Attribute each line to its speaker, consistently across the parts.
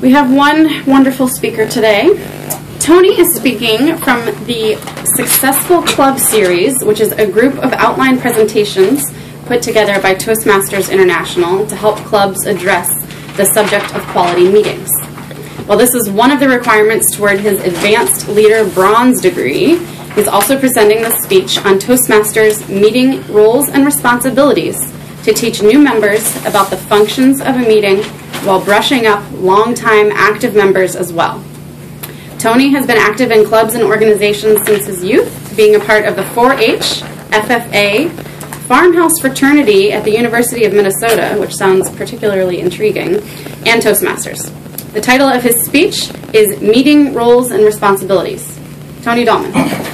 Speaker 1: We have one wonderful speaker today. Tony is speaking from the Successful Club Series, which is a group of outline presentations put together by Toastmasters International to help clubs address the subject of quality meetings. While this is one of the requirements toward his Advanced Leader Bronze degree, he's also presenting the speech on Toastmasters meeting roles and responsibilities to teach new members about the functions of a meeting while brushing up longtime active members as well. Tony has been active in clubs and organizations since his youth, being a part of the 4 H, FFA, Farmhouse Fraternity at the University of Minnesota, which sounds particularly intriguing, and Toastmasters. The title of his speech is Meeting Roles and Responsibilities. Tony Dahlman.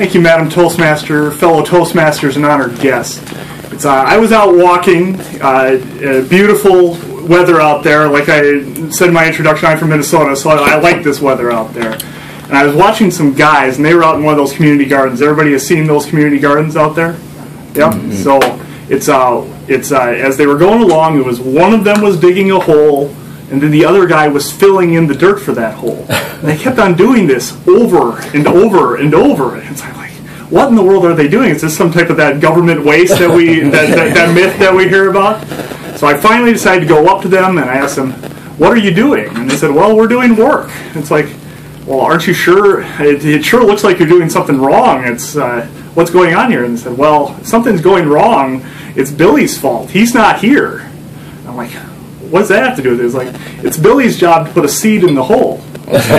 Speaker 2: Thank you, Madam Toastmaster, fellow Toastmasters, and honored guests. It's, uh, I was out walking, uh, uh, beautiful weather out there. Like I said in my introduction, I'm from Minnesota, so I, I like this weather out there. And I was watching some guys, and they were out in one of those community gardens. Everybody has seen those community gardens out there? Yep. So it's uh, it's uh, as they were going along, it was one of them was digging a hole, and then the other guy was filling in the dirt for that hole. And they kept on doing this over and over and over. And it's like, what in the world are they doing? Is this some type of that government waste that we that, that, that myth that we hear about? So I finally decided to go up to them and I asked them, "What are you doing?" And they said, "Well, we're doing work." It's like, well, aren't you sure? It, it sure looks like you're doing something wrong. It's uh, what's going on here? And they said, well, something's going wrong. It's Billy's fault. He's not here. I'm like, what does that have to do with it? It's like, it's Billy's job to put a seed in the hole. there,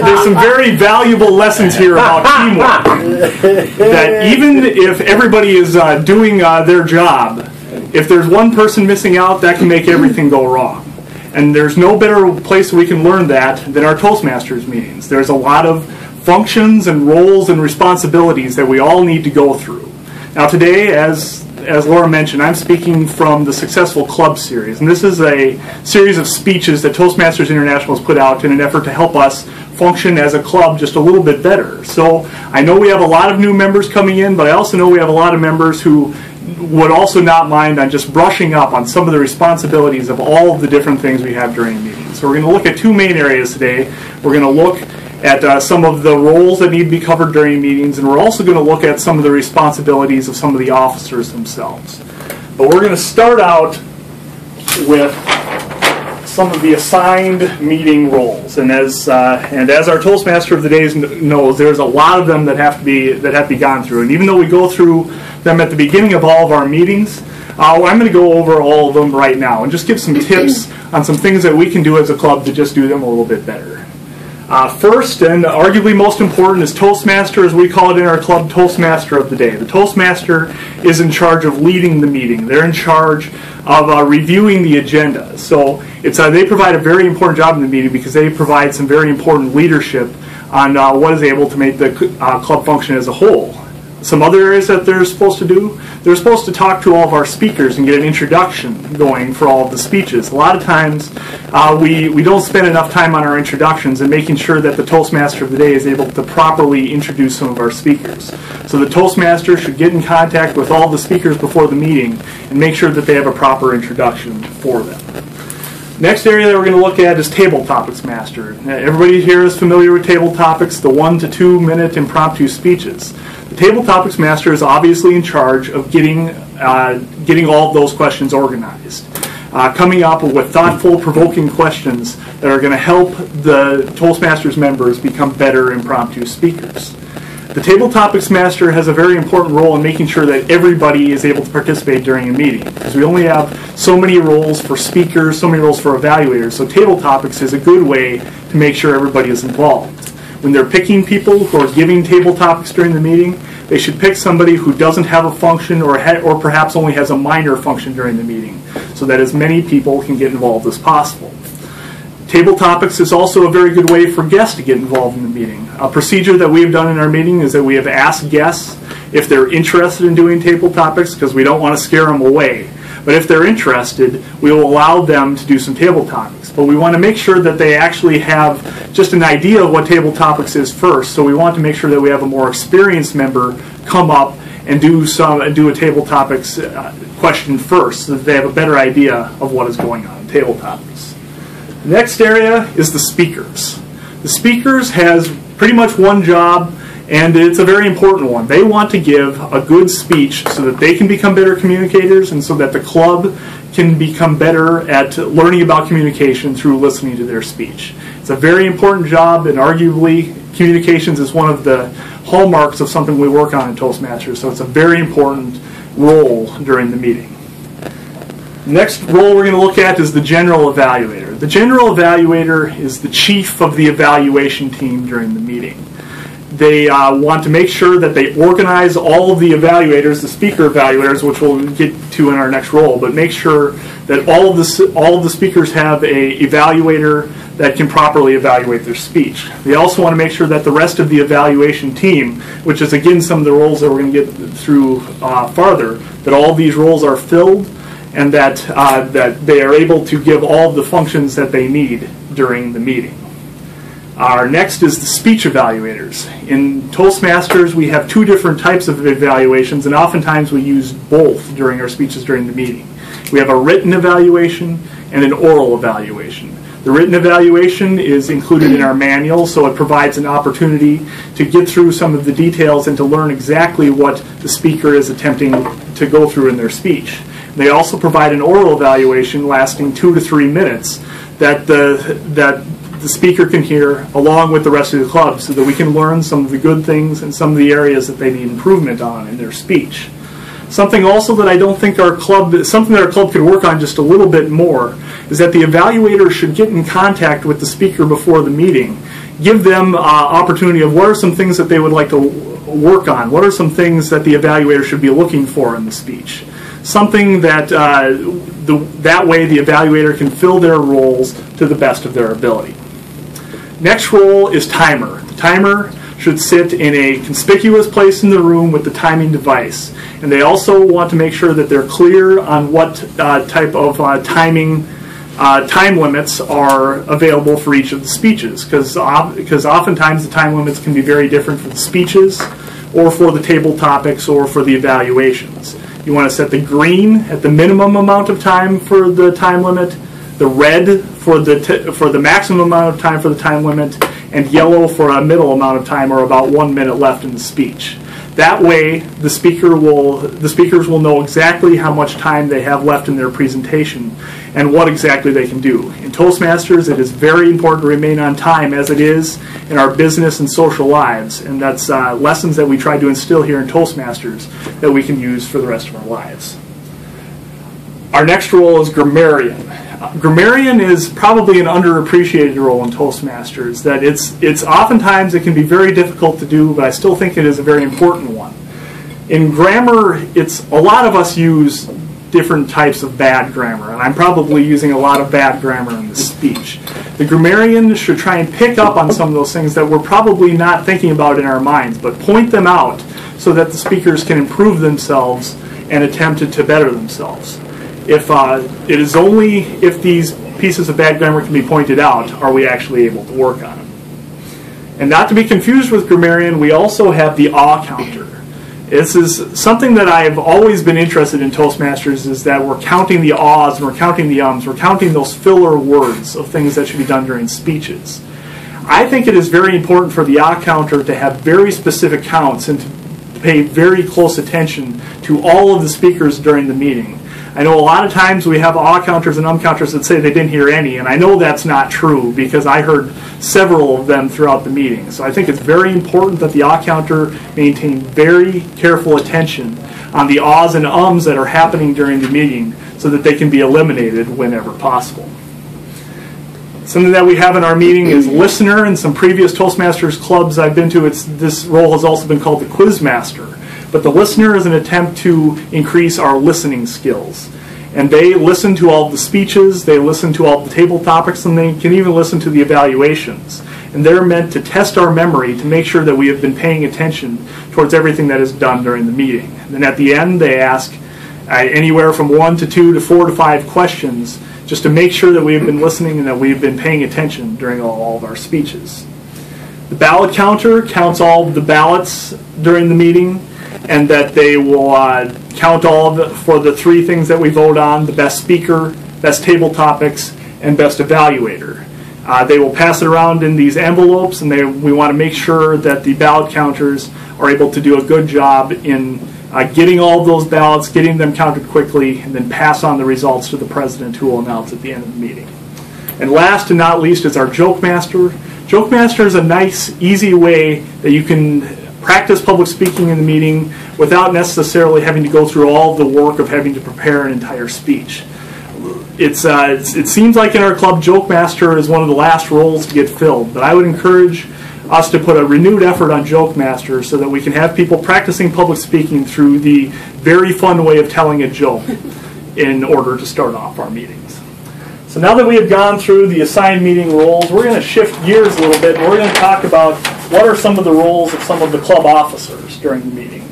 Speaker 2: there's some very valuable lessons here about teamwork. That even if everybody is uh, doing uh, their job, if there's one person missing out, that can make everything go wrong. And there's no better place we can learn that than our Toastmasters meetings. There's a lot of functions and roles and responsibilities that we all need to go through. Now, today, as as Laura mentioned, I'm speaking from the Successful Club series, and this is a series of speeches that Toastmasters International has put out in an effort to help us function as a club just a little bit better. So I know we have a lot of new members coming in, but I also know we have a lot of members who would also not mind on just brushing up on some of the responsibilities of all of the different things we have during meetings. So we're going to look at two main areas today. We're going to look at uh, some of the roles that need to be covered during meetings, and we're also going to look at some of the responsibilities of some of the officers themselves. But we're going to start out with some of the assigned meeting roles, and as uh, and as our Toastmaster of the days knows, there's a lot of them that have to be that have to be gone through. And even though we go through them at the beginning of all of our meetings, uh, I'm going to go over all of them right now and just give some tips on some things that we can do as a club to just do them a little bit better. Uh, first and arguably most important is Toastmaster, as we call it in our club, Toastmaster of the day. The Toastmaster is in charge of leading the meeting. They're in charge of uh, reviewing the agenda. So it's uh, they provide a very important job in the meeting because they provide some very important leadership on uh, what is able to make the uh, club function as a whole some other areas that they're supposed to do. They're supposed to talk to all of our speakers and get an introduction going for all of the speeches. A lot of times uh, we, we don't spend enough time on our introductions and making sure that the Toastmaster of the day is able to properly introduce some of our speakers. So the Toastmaster should get in contact with all the speakers before the meeting and make sure that they have a proper introduction for them. Next area that we're going to look at is Table Topics Master. Everybody here is familiar with Table Topics, the one to two minute impromptu speeches. Table Topics Master is obviously in charge of getting, uh, getting all of those questions organized. Uh, coming up with thoughtful, provoking questions that are going to help the Toastmasters members become better impromptu speakers. The Table Topics Master has a very important role in making sure that everybody is able to participate during a meeting because we only have so many roles for speakers, so many roles for evaluators. So Table Topics is a good way to make sure everybody is involved. When they're picking people who are giving table topics during the meeting, they should pick somebody who doesn't have a function or, ha- or perhaps only has a minor function during the meeting so that as many people can get involved as possible. Table topics is also a very good way for guests to get involved in the meeting. A procedure that we have done in our meeting is that we have asked guests if they're interested in doing table topics because we don't want to scare them away. But if they're interested, we will allow them to do some table topics. But we want to make sure that they actually have just an idea of what table topics is first. So we want to make sure that we have a more experienced member come up and do some do a table topics uh, question first, so that they have a better idea of what is going on in table topics. The next area is the speakers. The speakers has pretty much one job, and it's a very important one. They want to give a good speech so that they can become better communicators and so that the club can become better at learning about communication through listening to their speech. It's a very important job, and arguably, communications is one of the hallmarks of something we work on in Toastmasters, so it's a very important role during the meeting. Next role we're going to look at is the general evaluator. The general evaluator is the chief of the evaluation team during the meeting. They uh, want to make sure that they organize all of the evaluators, the speaker evaluators, which we'll get to in our next role, but make sure that all of the, all of the speakers have a evaluator that can properly evaluate their speech. They also want to make sure that the rest of the evaluation team, which is again some of the roles that we're going to get through uh, farther, that all these roles are filled and that, uh, that they are able to give all of the functions that they need during the meeting. Our next is the speech evaluators. In Toastmasters, we have two different types of evaluations, and oftentimes we use both during our speeches during the meeting. We have a written evaluation and an oral evaluation. The written evaluation is included in our manual, so it provides an opportunity to get through some of the details and to learn exactly what the speaker is attempting to go through in their speech. They also provide an oral evaluation lasting two to three minutes that the, that the speaker can hear along with the rest of the club so that we can learn some of the good things and some of the areas that they need improvement on in their speech. Something also that I don't think our club, something that our club could work on just a little bit more, is that the evaluator should get in contact with the speaker before the meeting. Give them uh, opportunity of what are some things that they would like to work on. What are some things that the evaluator should be looking for in the speech? Something that uh, the, that way the evaluator can fill their roles to the best of their ability. Next role is timer. The timer should sit in a conspicuous place in the room with the timing device. And they also want to make sure that they're clear on what uh, type of uh, timing uh, time limits are available for each of the speeches because because oftentimes the time limits can be very different for the speeches or for the table topics or for the evaluations. You want to set the green at the minimum amount of time for the time limit, the red for the for the maximum amount of time for the time limit, and yellow for a middle amount of time or about one minute left in the speech. That way, the speaker will the speakers will know exactly how much time they have left in their presentation and what exactly they can do. In Toastmasters, it is very important to remain on time, as it is in our business and social lives, and that's uh, lessons that we try to instill here in Toastmasters that we can use for the rest of our lives. Our next role is grammarian. Uh, grammarian is probably an underappreciated role in Toastmasters. That it's it's oftentimes it can be very difficult to do, but I still think it is a very important one. In grammar, it's a lot of us use different types of bad grammar, and I'm probably using a lot of bad grammar in this speech. The grammarian should try and pick up on some of those things that we're probably not thinking about in our minds, but point them out so that the speakers can improve themselves and attempt to better themselves if uh, it is only if these pieces of bad grammar can be pointed out are we actually able to work on them. And not to be confused with grammarian, we also have the awe counter. This is something that I've always been interested in Toastmasters is that we're counting the ahs and we're counting the ums, we're counting those filler words of things that should be done during speeches. I think it is very important for the ah counter to have very specific counts and to pay very close attention to all of the speakers during the meeting I know a lot of times we have ah counters and um counters that say they didn't hear any, and I know that's not true because I heard several of them throughout the meeting. So I think it's very important that the ah counter maintain very careful attention on the ahs and ums that are happening during the meeting so that they can be eliminated whenever possible. Something that we have in our meeting is listener. In some previous Toastmasters clubs I've been to, it's, this role has also been called the quizmaster but the listener is an attempt to increase our listening skills. And they listen to all the speeches, they listen to all the table topics, and they can even listen to the evaluations. And they're meant to test our memory to make sure that we have been paying attention towards everything that is done during the meeting. And at the end, they ask uh, anywhere from one to two to four to five questions just to make sure that we have been listening and that we have been paying attention during all, all of our speeches. The ballot counter counts all the ballots during the meeting, and that they will uh, count all the, for the three things that we vote on: the best speaker, best table topics, and best evaluator. Uh, they will pass it around in these envelopes, and they, we want to make sure that the ballot counters are able to do a good job in uh, getting all those ballots, getting them counted quickly, and then pass on the results to the president who will announce at the end of the meeting. And last and not least is our Joke Master. Joke Master is a nice, easy way that you can practice public speaking in the meeting without necessarily having to go through all the work of having to prepare an entire speech it's, uh, it's, it seems like in our club, Joke Master is one of the last roles to get filled. But I would encourage us to put a renewed effort on Joke Master so that we can have people practicing public speaking through the very fun way of telling a joke in order to start off our meetings. So now that we have gone through the assigned meeting roles, we're going to shift gears a little bit and we're going to talk about what are some of the roles of some of the club officers during the meeting.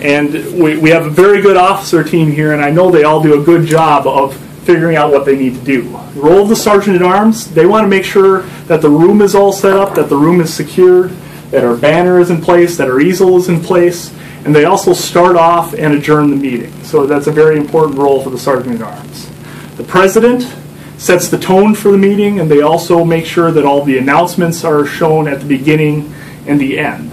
Speaker 2: And we, we have a very good officer team here, and I know they all do a good job of figuring out what they need to do. The role of the sergeant at arms, they want to make sure that the room is all set up, that the room is secured, that our banner is in place, that our easel is in place, and they also start off and adjourn the meeting. So that's a very important role for the sergeant at arms. The president sets the tone for the meeting, and they also make sure that all the announcements are shown at the beginning and the end.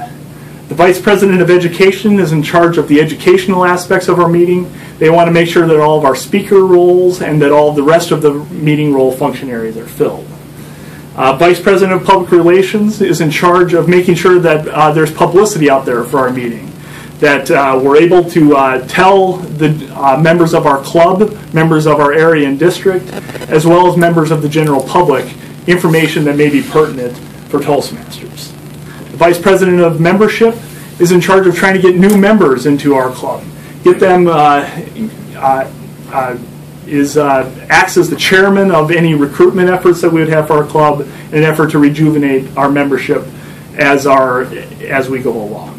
Speaker 2: The Vice President of Education is in charge of the educational aspects of our meeting. They want to make sure that all of our speaker roles and that all the rest of the meeting role functionaries are filled. Uh, Vice President of Public Relations is in charge of making sure that uh, there's publicity out there for our meeting, that uh, we're able to uh, tell the uh, members of our club, members of our area and district, as well as members of the general public information that may be pertinent for Toastmasters. The Vice President of Membership is in charge of trying to get new members into our club. Get them, uh, uh, uh, is acts as the chairman of any recruitment efforts that we would have for our club in an effort to rejuvenate our membership as, our, as we go along.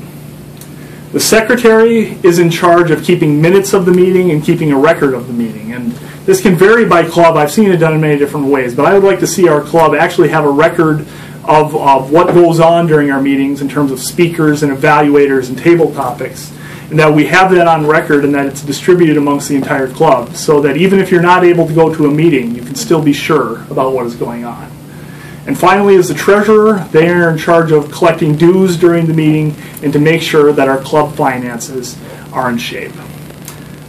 Speaker 2: The secretary is in charge of keeping minutes of the meeting and keeping a record of the meeting. And this can vary by club. I've seen it done in many different ways, but I would like to see our club actually have a record of, of what goes on during our meetings in terms of speakers and evaluators and table topics. And that we have that on record and that it's distributed amongst the entire club so that even if you're not able to go to a meeting, you can still be sure about what is going on. And finally, as the treasurer, they are in charge of collecting dues during the meeting and to make sure that our club finances are in shape.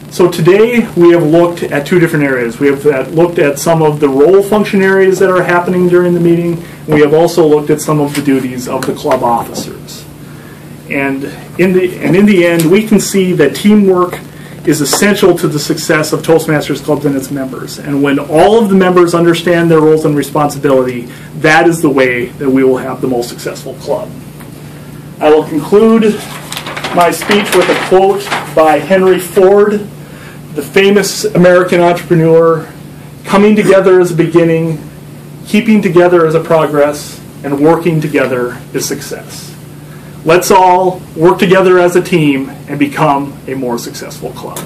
Speaker 2: So today we have looked at two different areas. We have uh, looked at some of the role function areas that are happening during the meeting. We have also looked at some of the duties of the club officers. And in the, and in the end, we can see that teamwork is essential to the success of Toastmasters Clubs and its members. And when all of the members understand their roles and responsibility, that is the way that we will have the most successful club. I will conclude my speech with a quote by Henry Ford the famous American entrepreneur, coming together is a beginning, keeping together is a progress, and working together is success. Let's all work together as a team and become a more successful club.